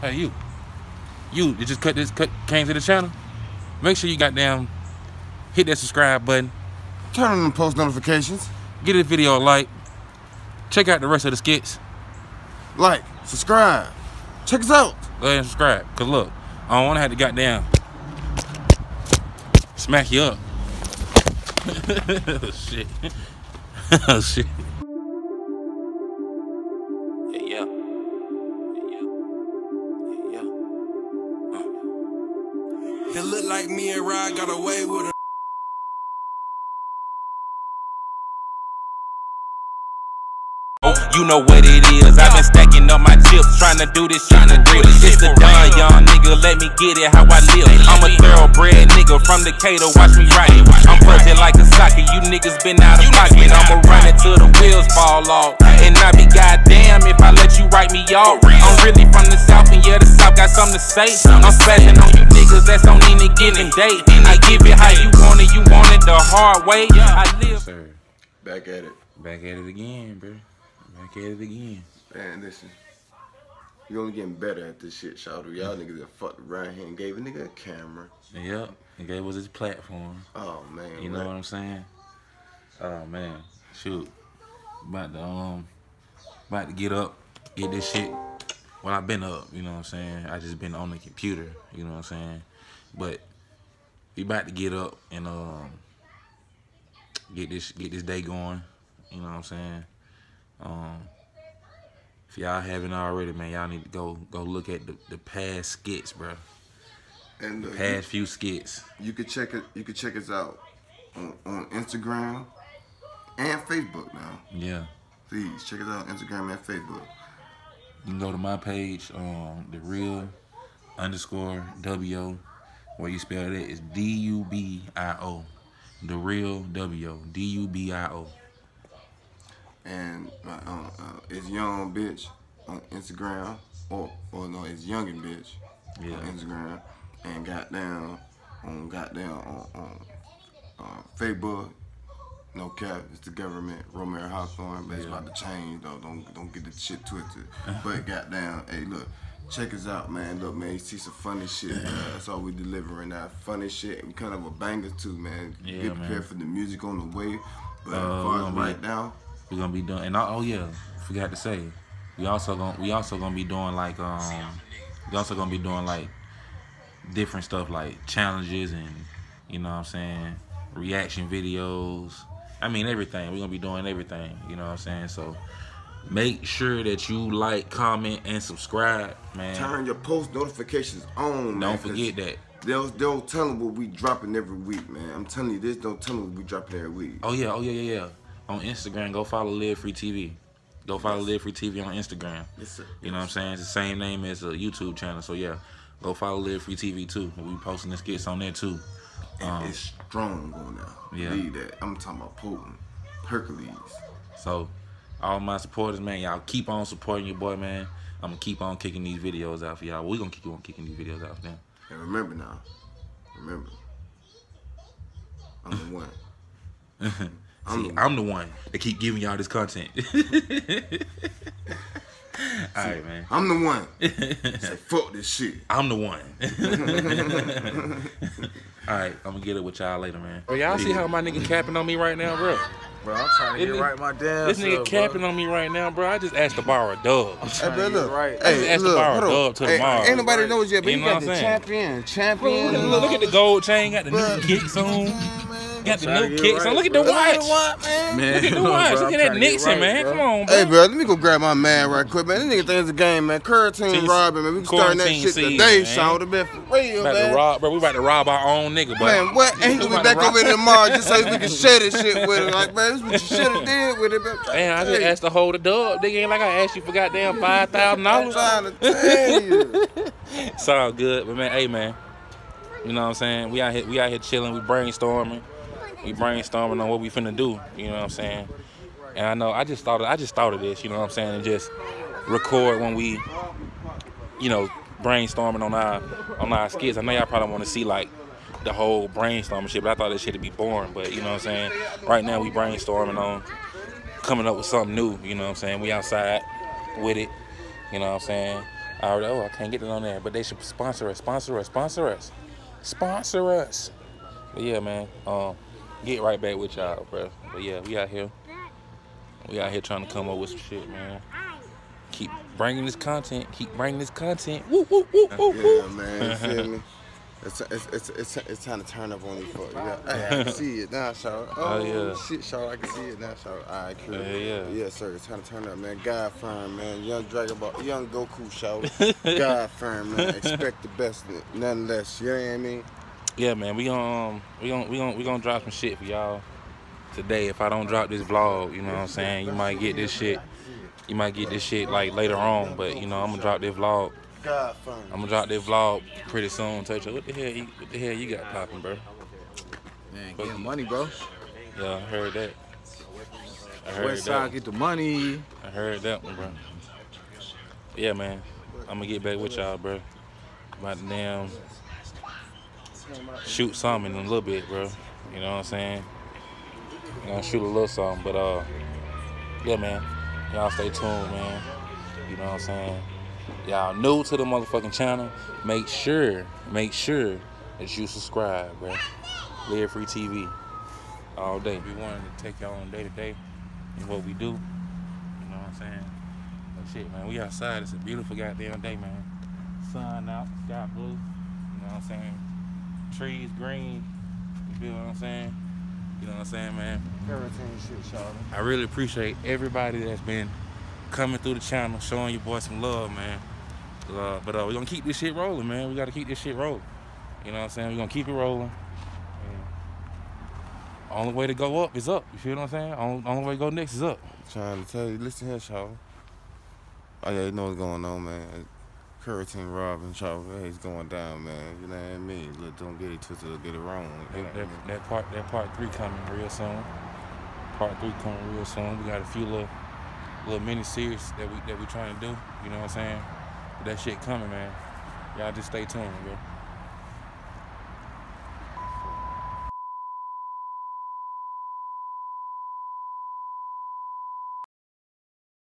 Hey, you. You that just cut this cut came to the channel. Make sure you got down. Hit that subscribe button. Turn on the post notifications. Give this video a like. Check out the rest of the skits. Like, subscribe. Check us out. Go ahead and subscribe. Cause look, I don't wanna have to goddamn smack you up. oh, shit. oh shit. Yeah, yeah. Yeah, look like me and Rod got away with it. Oh, You know what it is. I've been stacking up my chips, trying to do this shit for real. It's the done, young nigga. Let me get it how I live. I'm a thoroughbred nigga from Decatur. Watch me ride it. I'm punching like a socket. You niggas been out of pocket. I'ma run it till the wheels fall off. And I be goddamn if I let you write me off. I'm really from the south, yeah, the south got something to say. I'm spazzing on you niggas that's on any given date. I give it how you want it. You want it the hard way. I live. Sir. Back at it. Back at it again, bro. Back at it again. Man, listen. You only getting better at this shit, shout out. Y'all niggas that fucked around here and gave a nigga a camera. Yep. He gave us his platform. Oh man. You know what I'm saying? Oh man, shoot. About to um about to get up, get this shit. Well I've been up, you know what I'm saying? I just been on the computer, you know what I'm saying? But we about to get up and um get this get this day going, you know what I'm saying? Um if y'all haven't already, man, y'all need to go go look at the, the past skits, bro. And uh, you, Past few skits. you could check it. You could check us out on, on Instagram and Facebook now. Yeah. Please check us out on Instagram and Facebook. You can go to my page, um, the real underscore W, where you spell it is D U B I O, the real W, D U B I O. And uh, uh, uh, it's young bitch on Instagram, or or no, it's youngin bitch Yeah. on Instagram, and goddamn on goddamn on, on uh, Facebook. No cap, it's the government, Romero Hawthorne, but it's Yeah. about to change though. Don't don't get the shit twisted. but goddamn, hey look, check us out, man. Look, man, you see some funny shit. Man. That's all we delivering now. Funny shit. We kind of a banger too, man. Yeah, Get prepared man. for the music on the way. But Uh, far as gonna be- right now, We're gonna be doing, and I, oh yeah, forgot to say, we also gonna we also gonna be doing like um, we also gonna be doing like different stuff like challenges and you know what I'm saying reaction videos. I mean everything. We're gonna be doing everything. You know what I'm saying. So make sure that you like, comment, and subscribe, man. turn your post notifications on, man. Don't 'cause forget that. They'll they'll tell them what we dropping every week, man. I'm telling you this. Don't tell them what we dropping every week. Oh yeah, oh yeah, yeah, yeah. On Instagram, go follow Live Free TV. Go follow Yes. Live Free TV on Instagram. Yes, sir. You know what I'm saying? It's the same name as a YouTube channel. So yeah, go follow Live Free TV too. We posting the skits on there too. And Um, it's strong on there. yeah. Believe that. I'm talking about potent. Hercules. So all my supporters, man, y'all keep on supporting your boy, man. I'm gonna keep on kicking these videos out for y'all. We gonna keep on kicking these videos out for them. And remember now, remember, I'm the one. I'm See, the- I'm the one that keep giving y'all this content. all right, man. I'm the one. Say fuck this shit. I'm the one. All right, I'm gonna get it with y'all later, man. Bro, y'all see how my nigga capping on me right now, bro? Bro, I'm trying to This get nigga- right my damn This nigga self, capping bro. on me right now, bro. I just asked to borrow a dub. Hey, trying bro, to get look. right. Just Hey, ask to look. borrow hold a on. dub to Hey, tomorrow. Ain't nobody knows yet, but You you, know got the I'm saying? champion, champion. Look, look at the gold chain, got the new kicks on. Got the new kicks on. right, Look at the bro. watch. Man, Look at the watch. Look at that trying to get Nixon, man. Come on, bro. Hey, bro, let me go grab my man right quick, man. This nigga thinks it's a game, man. Curry team Team- robbing, man. We can start that shit today, man. Sean. Would have been for real, About to man. rob, bro. We about to rob our own nigga, bro. Man, what? And he We gonna be back over there tomorrow just so we can share this shit with him. Like, man, this what you should have did with it, man. Man, I just asked to hold a dub. Nigga ain't like I asked you for goddamn five thousand I'm dollars. trying to tell you. It's all good, but man, hey man, you know what I'm saying? We out here, we out here chilling, we brainstorming, we brainstorming on what we finna do. You know what I'm saying? And I know I just thought, of, I just thought of this. You know what I'm saying? And just record when we, you know, brainstorming on our on our skits. I know y'all probably want to see like the whole brainstorming shit, but I thought this shit would be boring. But you know what I'm saying? Right now we brainstorming on coming up with something new. You know what I'm saying? We outside with it. You know what I'm saying? I already, oh, I can't get it on there, but they should sponsor us, sponsor us, sponsor us, sponsor us. But yeah, man, um, get right back with y'all, bro. But yeah, we out here. We out here trying to come up with some shit, man. Keep bringing this content. Keep bringing this content. Woo, woo, woo, woo, woo. Yeah, man, you feel me? It's, it's, it's, it's, it's time to turn up on these fuck. Yeah. Hey, I can see it now, Shaw. Oh, Oh, yeah. shit, Shaw, I can see it now, Shaw. All right, cool. Yeah, yeah. Yes, sir. It's time to turn up, man. God firm, man. Young Dragon Ball, young Goku, Shaw. God firm, man. Expect the best, nothing less. You know what I mean? Yeah, man, we gonna um, we gonna we gonna we gonna drop some shit for y'all today. If I don't drop this vlog, you know what I'm saying, you might get this shit. You might get this shit like later on, but you know I'm gonna drop this vlog. I'm gonna drop this vlog pretty soon. Touch what the hell? You, what the hell you got popping, bro? Man, Fuck getting money, bro. Yeah, I heard that. I heard West that. side get the money. I heard that one, bro. Yeah, man. I'm gonna get back with y'all, bro. About to damn shoot something in a little bit, bro. You know what I'm saying? Gonna shoot a little something, but uh, yeah, man. Y'all stay tuned, man. You know what I'm saying? Y'all new to the motherfucking channel. Make sure, make sure that you subscribe, bro. Live Free TV all day. We wanted to take y'all on day to day and what we do. You know what I'm saying? But shit, man, we outside. It's a beautiful goddamn day, man. Sun out, sky blue. You know what I'm saying? Trees green. You feel what I'm saying? You know what I'm saying, man? Everything shit, Shaw. I really appreciate everybody that's been coming through the channel, showing your boy some love, man. Uh, but uh, we're gonna keep this shit rolling, man. We gotta keep this shit rolling. You know what I'm saying? We're gonna keep it rolling. And only way to go up is up. You feel what I'm saying? Only, only way to go next is up. Trying to tell you, listen here, Shaw. Oh yeah, you know what's going on, man. Curtin Robin, hey, it's going down, man. You know what I mean? Look, don't get it twisted or get it wrong. You know That, I that, mean? that part that part three coming real soon. Part three coming real soon. We got a few little little mini series that we that we trying to do. You know what I'm saying? But that shit coming, man. Y'all just stay tuned, bro.